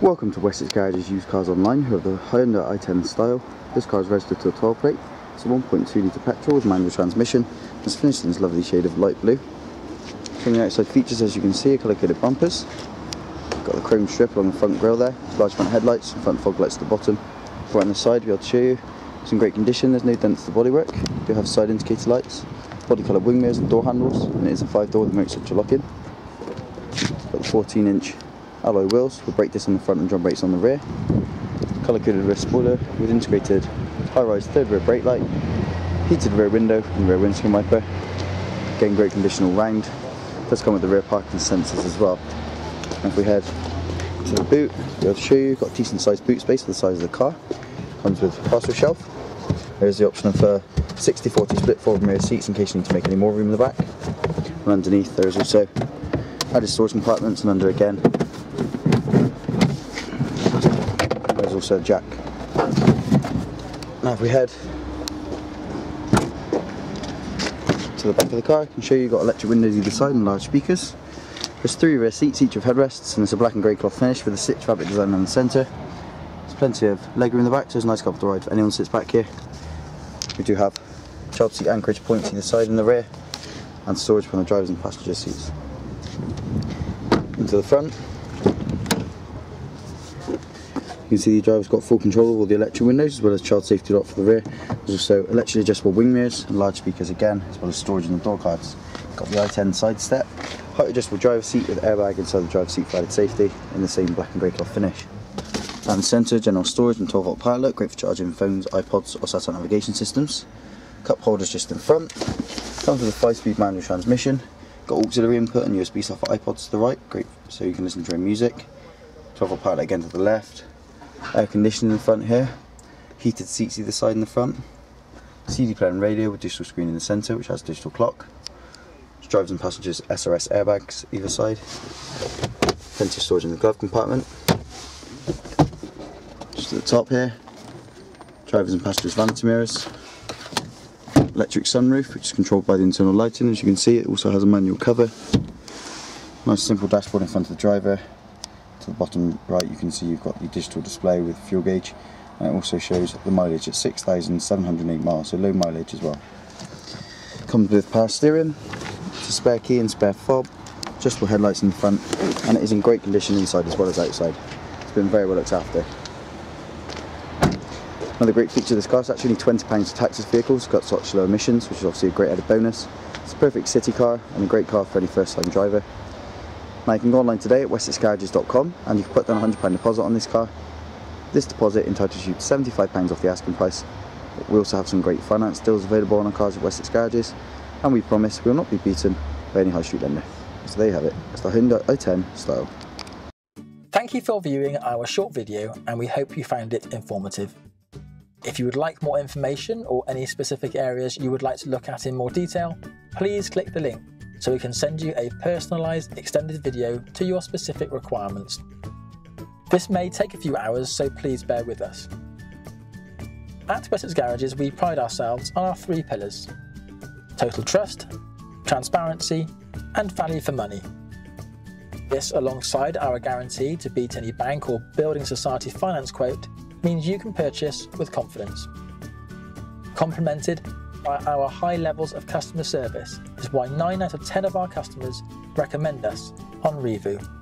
Welcome to Wessex Garages Used Cars Online, who have the Hyundai i10 style. This car is registered to a 12 plate. It's a 1.2 litre petrol with manual transmission. It's finished in this lovely shade of light blue. From the outside features, as you can see, are colour coded bumpers. Got the chrome strip along the front grille there, large front headlights, and front fog lights at the bottom. Right on the side, we'll show you. It's in great condition, there's no dents to the bodywork. Do have side indicator lights, body colour wing mirrors and door handles, and it is a 5 door with remote central lock-in. Got the 14 inch alloy wheels with brake discs on the front and drum brakes on the rear. Colour coded rear spoiler with integrated high rise third rear brake light, heated rear window and rear windscreen wiper. Again, great condition all round. Does come with the rear parking sensors as well. And if we head to the boot, to show you, got decent sized boot space for the size of the car. Comes with parcel shelf. There's the option of a 60-40 split forward rear seats in case you need to make any more room in the back. And underneath there's also added storage compartments and under again there's also jack. Now if we head to the back of the car, I can show you you've got electric windows either side and large speakers. There's three rear seats, each with headrests, and it's a black and grey cloth finish with a stitch fabric design on the centre. There's plenty of legroom in the back, so it's a nice comfortable ride for anyone sits back here. We do have child seat anchorage points either side and the rear, and storage for the drivers and passenger seats. Into the front, you can see the driver's got full control of all the electric windows as well as child safety lock for the rear. There's also electrically adjustable wing mirrors and large speakers again, as well as storage in the door cards. Got the i10 side step, height adjustable driver seat with airbag inside the driver's seat for added safety in the same black and grey cloth finish. Down the centre, general storage and 12 volt power great for charging phones, iPods or satellite navigation systems. Cup holders just in front. Comes with a 5 speed manual transmission. Got auxiliary input and USB stuff for iPods to the right, great so you can listen to your music. 12 volt power again to the left air conditioning in the front here, heated seats either side in the front, CD player and radio with digital screen in the centre which has digital clock, drivers and passengers SRS airbags either side, plenty of storage in the glove compartment, just at the top here, drivers and passengers vanity mirrors, electric sunroof which is controlled by the internal lighting as you can see it also has a manual cover, nice simple dashboard in front of the driver, to the bottom right you can see you've got the digital display with fuel gauge and it also shows the mileage at 6,708 miles, so low mileage as well. Comes with power steering, it's a spare key and spare fob, adjustable headlights in the front and it is in great condition inside as well as outside. It's been very well looked after. Another great feature of this car is actually only £20 to tax this vehicle, it's got such low emissions which is obviously a great added bonus. It's a perfect city car and a great car for any first time driver. Now you can go online today at wessexgarages.com and you can put down a £100 deposit on this car. This deposit entitles you to £75 off the asking price. We also have some great finance deals available on our cars at Wessex Garages and we promise we will not be beaten by any high street lender. So there you have it, it's the Hyundai i10 style. Thank you for viewing our short video and we hope you found it informative. If you would like more information or any specific areas you would like to look at in more detail, please click the link so we can send you a personalised extended video to your specific requirements. This may take a few hours, so please bear with us. At Wessex Garages, we pride ourselves on our three pillars total trust, transparency, and value for money. This, alongside our guarantee to beat any bank or building society finance quote, means you can purchase with confidence. Complemented by our high levels of customer service is why 9 out of 10 of our customers recommend us on Reevoo.